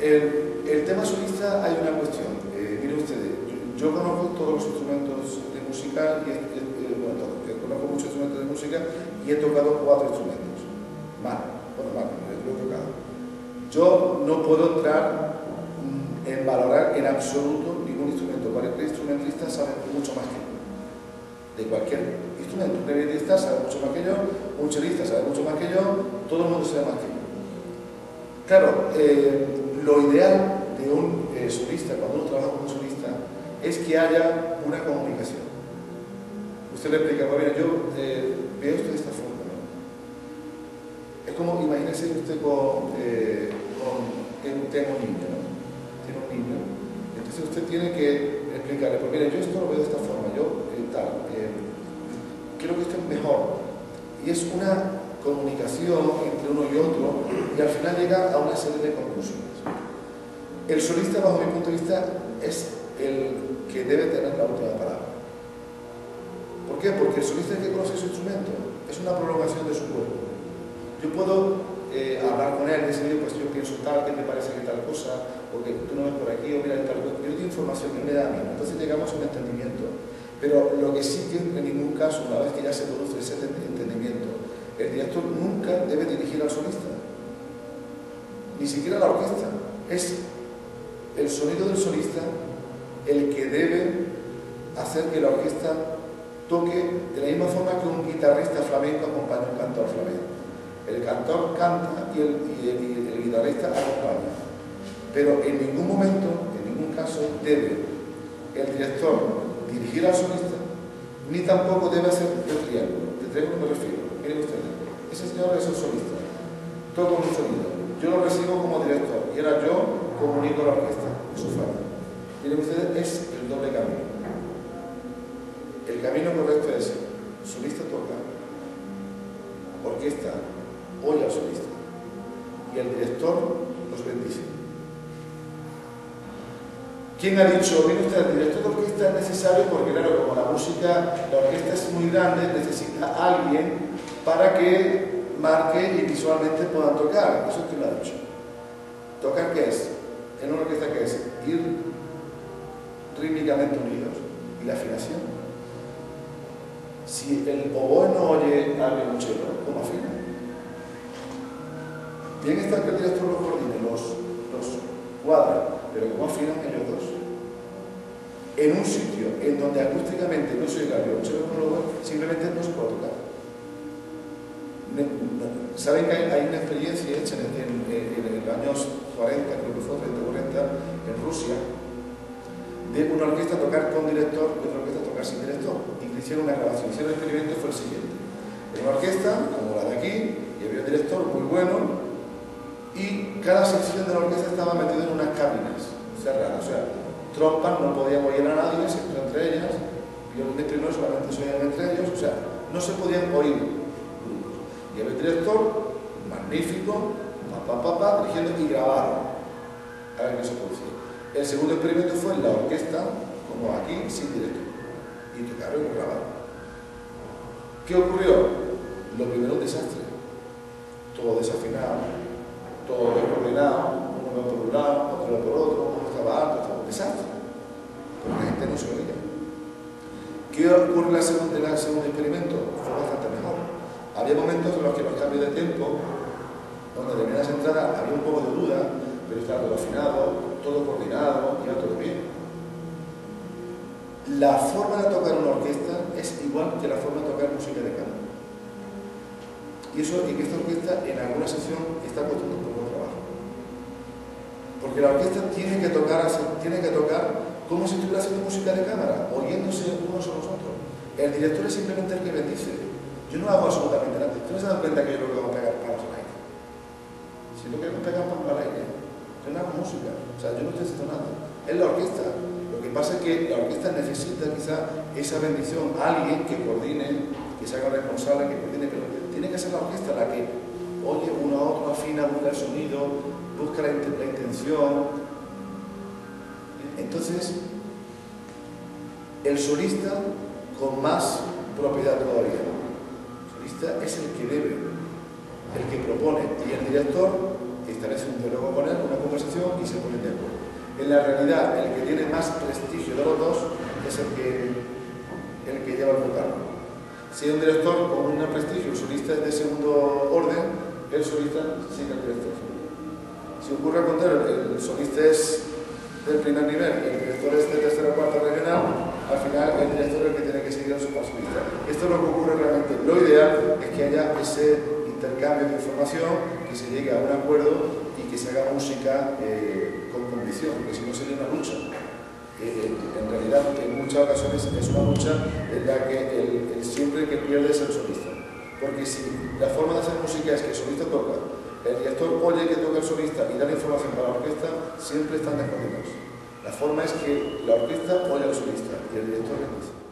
El, tema solista hay una cuestión. Eh, miren ustedes, yo, conozco todos los instrumentos de música, y, eh, bueno, todo, conozco muchos instrumentos de música y he tocado cuatro instrumentos. Mal, bueno, mal, lo he tocado. Yo no puedo entrar mm, en valorar en absoluto ningún instrumento. Cualquier instrumentista sabe mucho más que yo. De cualquier instrumento. Un clarinetista sabe mucho más que yo, un chelista sabe mucho más que yo, todo el mundo sabe más que yo. Claro, eh, lo ideal de un eh, solista, cuando uno trabaja como solista, es que haya una comunicación. Usted le explica, bueno, mira, yo eh, veo esto de esta forma, ¿no? Es como, imagínese usted con, eh, con un niño, ¿no? Tiene un niño, entonces usted tiene que explicarle, pues mira, yo esto lo veo de esta forma, yo tal, creo que esto es mejor. Y es una comunicación uno y otro y al final llega a una serie de conclusiones. El solista, bajo mi punto de vista, es el que debe tener la última palabra. ¿Por qué? Porque el solista es que conoce su instrumento, es una prolongación de su cuerpo. Yo puedo eh, hablar con él y decirle, pues yo pienso tal, que me parece que tal cosa, o que tú no ves por aquí, o mira tal cosa. Yo doy información que me da a mí. Entonces llegamos a un entendimiento. Pero lo que sí que en ningún caso, una vez que ya se produce ese entendimiento, el director nunca debe dirigir al solista, ni siquiera la orquesta. Es el sonido del solista el que debe hacer que la orquesta toque de la misma forma que un guitarrista flamenco acompaña a un cantor flamenco. El cantor canta y el, y el guitarrista acompaña. Pero en ningún momento, en ningún caso, debe el director dirigir al solista, ni tampoco debe hacer el triángulo. ¿De triángulo me refiero? Miren ustedes, ese señor es el solista, toca un sonido, yo lo recibo como director y ahora yo comunico la orquesta, eso falla. Miren ustedes, es el doble camino. El camino correcto es solista toca, orquesta oye al solista y el director los bendice. ¿Quién ha dicho, mire usted, el director de orquesta es necesario porque, claro, como la música, la orquesta es muy grande, necesita alguien para que marque y visualmente puedan tocar? Eso es que lo ha dicho. ¿Tocar qué es? En una orquesta qué es? Ir rítmicamente unidos. ¿Y la afinación? Si el oboe no oye al violonchelo, ¿cómo afina? Bien está que el director los coordine, los, los cuadra, pero ¿cómo afinan ellos dos? En un sitio en donde acústicamente no se oiga el violonchelo con el oboe, simplemente no se puede tocar. Saben que hay, una experiencia hecha en, en, los años 40, creo que fue 30 40, en Rusia, de una orquesta tocar con director y otra orquesta tocar sin director. Y hicieron una grabación. Hicieron el experimento fue el siguiente. En una orquesta, como la de aquí, y había un director muy bueno, y cada sección de la orquesta estaba metida en unas cabinas cerradas, o sea, trompas no podían oír a nadie, siempre entre ellas, violines no solamente se oían entre ellos, o sea, no se podían oír Y el director, magnífico, papá, papá, dirigiendo y grabaron a ver qué se producía. El segundo experimento fue en la orquesta, como aquí, sin director, y tocaron y grabaron. ¿Qué ocurrió? Lo primero, un desastre. Todo desafinado, todo descoordinado, uno por un lado, otro por otro, uno estaba alto, estaba un desastre, porque la gente no se oía. ¿Qué ocurre en, el segundo experimento? Fue bastante. Había momentos en los que los cambios de tempo, donde de primeras entradas había un poco de duda, pero estaba todo afinado, todo coordinado, iba todo bien. La forma de tocar una orquesta es igual que la forma de tocar música de cámara. Y eso en esta orquesta, en alguna sesión, está costando un poco de trabajo. Porque la orquesta tiene que tocar, tiene que tocar como si estuviera haciendo música de cámara, oyéndose unos a los otros. El director es simplemente el que bendice. Yo no hago absolutamente nada. ¿Tú no se dan cuenta que yo que hago pegar palos al aire? Si lo que hago es pegar palos al aire, yo no hago música. O sea, yo no estoy haciendo nada. Es la orquesta. Lo que pasa es que la orquesta necesita quizá esa bendición, alguien que coordine, que se haga responsable, que coordine, que tiene que ser la orquesta la que oye uno a otro, afina, busca el sonido, busca la, intención. Entonces, el solista con más propiedad todavía. Solista es el que debe el que propone y el director establece un diálogo con él, una conversación y se ponen de acuerdo. En la realidad, el que tiene más prestigio de los dos es el que, el que lleva el vocal. Si hay un director con un prestigio, el solista es de segundo orden, el solista sigue al director. Si ocurre al contrario, el solista es del primer nivel y el director es de tercera o cuarta regional, al final el director es el que tiene que seguir a su solista. Esto es lo que ocurre realmente. Lo ideal es que haya ese intercambio de información, que se llegue a un acuerdo y que se haga música eh, con condición, porque si no sería una lucha. Eh, en realidad, en muchas ocasiones es una lucha en la que siempre que pierde es el solista. Porque si la forma de hacer música es que el solista toca, el director oye que toca el solista y da la información para la orquesta, siempre están desconectados. La forma es que la orquesta oye al solista y el director le dice.